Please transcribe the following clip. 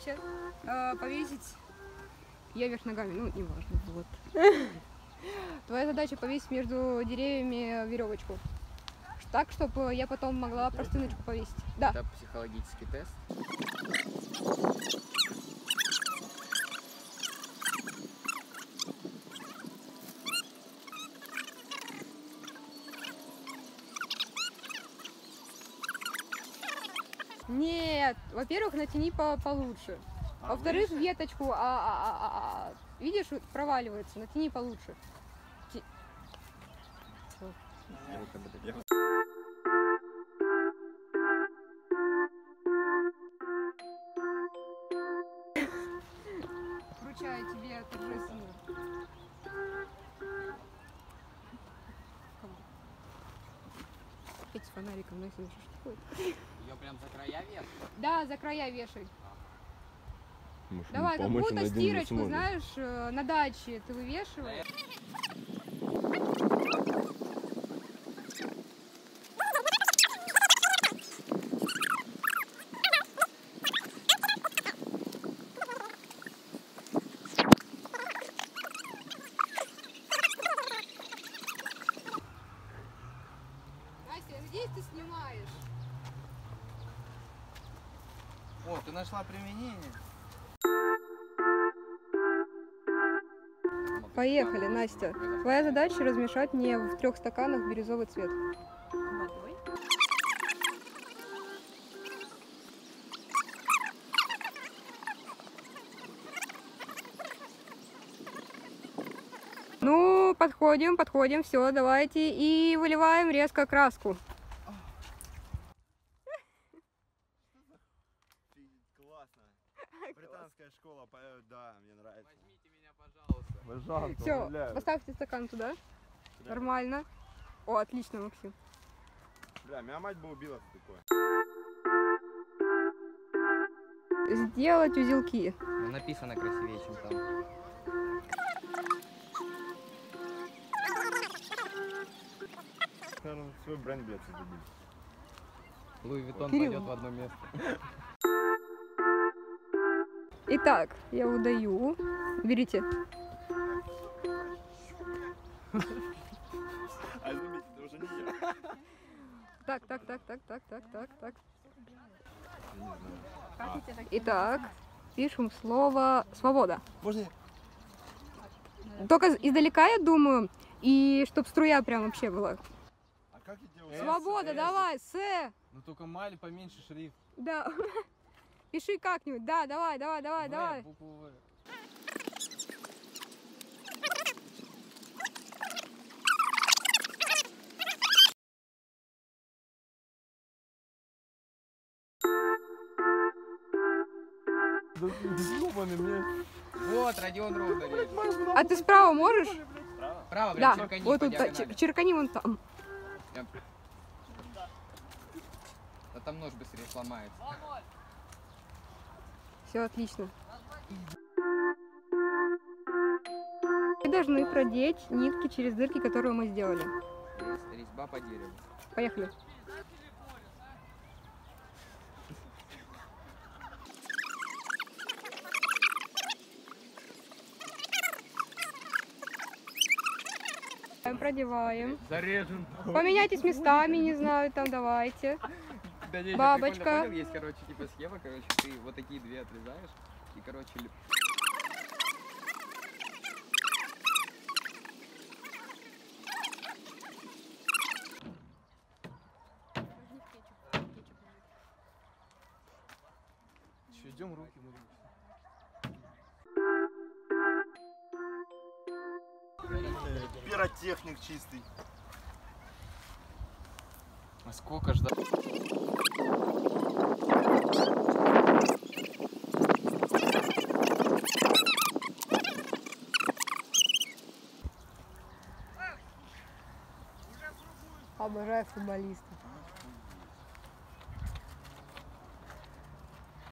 задача э, повесить... Я вверх ногами, ну, не важно, вот. Твоя задача повесить между деревьями веревочку. Так, чтобы я потом могла простыночку повесить. Да. Это психологический тест. Нет, во-первых, натяни по получше. Во-вторых, веточку, а, а- а- а- а- видишь, проваливается, натяни получше. Ти-. Вручаю тебе торжественно. С фонариком носишь, что такое? Ее прям за края вешают. Да, за края вешай. Может, Давай, как будто стирочку, знаешь, э, на даче ты вывешиваешь. Надеюсь, ты снимаешь. О, ты нашла применение? Поехали, Настя. Твоя задача размешать мне в трех стаканах бирюзовый цвет. Ну, подходим, подходим, все, давайте. И выливаем резко краску. Классно. Британская школа поет, да, мне нравится. Возьмите меня, пожалуйста. Пожалуйста, Все, умоляю. поставьте стакан туда. Да. Нормально. О, отлично, Максим. Бля, меня мать бы убила такое. Сделать узелки. Ну, написано красивее, чем там. Наверное, свой бренд, блядь, создадим. Луи Виттон Кирилл. пойдет в одно место. Итак, я удаю. Берите. А заметьте, это уже не я. Так, так, так, так, так, так, так, так. Итак, пишем слово свобода. Можно? Только издалека, я думаю, и чтоб струя прям вообще была. А как я делаю? Свобода, давай, с. Ну только маль поменьше шрифт. Да. Пиши как-нибудь. Да, давай, давай, давай, В, давай. Букву В. Ёбаный мне. Вот, Родион Рудович. А ты справа можешь? Право, прям Да. черкани Вот по тут, да, диагонали. чер- черкани вон там. Да там нож быстрее сломается. Все отлично. Мы должны продеть нитки через дырки, которые мы сделали. Рез- Резьба по дереву. Поехали. Продеваем. Зарежем. Поменяйтесь местами, не знаю, там давайте. Да не, я Бабочка. понял, есть, короче, типа схема, короче, ты вот такие две отрезаешь, и, короче, идем руки мыть. Пиротехник чистый. А сколько ждать? Обожаю футболистов.